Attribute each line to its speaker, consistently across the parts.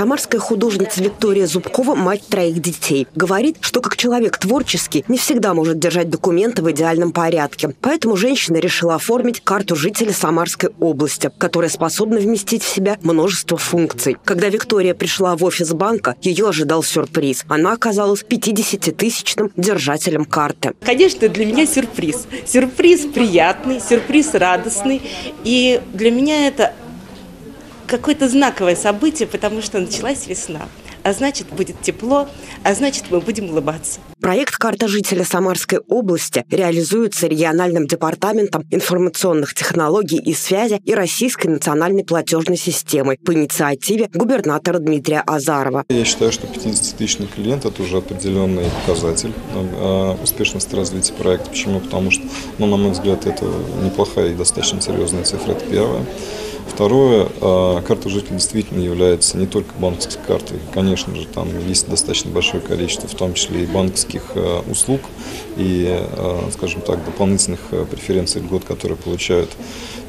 Speaker 1: Самарская художница Виктория Зубкова – мать троих детей. Говорит, что как человек творческий не всегда может держать документы в идеальном порядке. Поэтому женщина решила оформить карту жителя Самарской области, которая способна вместить в себя множество функций. Когда Виктория пришла в офис банка, ее ожидал сюрприз. Она оказалась 50-тысячным держателем карты.
Speaker 2: Конечно, для меня сюрприз. Сюрприз приятный, сюрприз радостный. И для меня это какое-то знаковое событие, потому что началась весна. А значит, будет тепло, а значит, мы будем улыбаться.
Speaker 1: Проект «Карта жителя Самарской области» реализуется региональным департаментом информационных технологий и связи и Российской национальной платежной системой по инициативе губернатора Дмитрия Азарова.
Speaker 3: Я считаю, что 50-тысячный клиент – это уже определенный показатель э, успешности развития проекта. Почему? Потому что, ну, на мой взгляд, это неплохая и достаточно серьезная цифра. Это первое. Второе, а, карта жителя действительно является не только банковской картой. Конечно же, там есть достаточно большое количество, в том числе и банковских а, услуг, и, а, скажем так, дополнительных преференций год, которые получают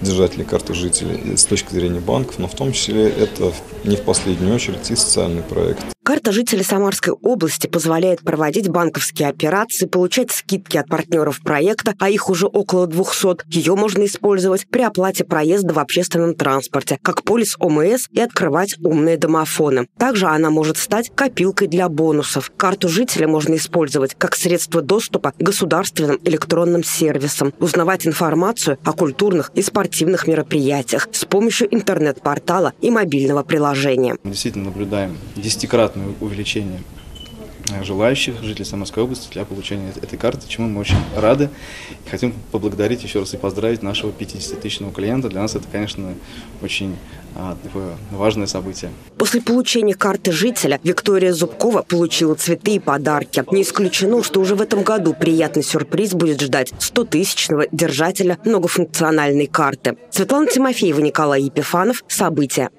Speaker 3: держатели карты жителей с точки зрения банков, но в том числе это не в последнюю очередь и социальный проект.
Speaker 1: Карта жителей Самарской области позволяет проводить банковские операции, получать скидки от партнеров проекта, а их уже около 200. Ее можно использовать при оплате проезда в общественном транспорте, как полис ОМС и открывать умные домофоны. Также она может стать копилкой для бонусов. Карту жителя можно использовать как средство доступа к государственным электронным сервисам, узнавать информацию о культурных и спортивных мероприятиях с помощью интернет-портала и мобильного приложения.
Speaker 4: Действительно наблюдаем десятикратное кратное увеличение желающих жителей Самарской области для получения этой карты, чему мы очень рады. Хотим поблагодарить еще раз и поздравить нашего 50-тысячного клиента. Для нас это, конечно, очень а, важное событие.
Speaker 1: После получения карты жителя Виктория Зубкова получила цветы и подарки. Не исключено, что уже в этом году приятный сюрприз будет ждать 100-тысячного держателя многофункциональной карты. Светлана Тимофеева, Николай Епифанов. События.